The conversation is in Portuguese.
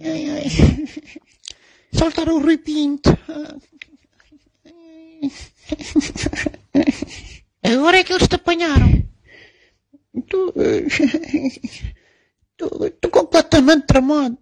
Ai. Soltar o repinto. Agora é que eles te apanharam. Estou completamente tramado.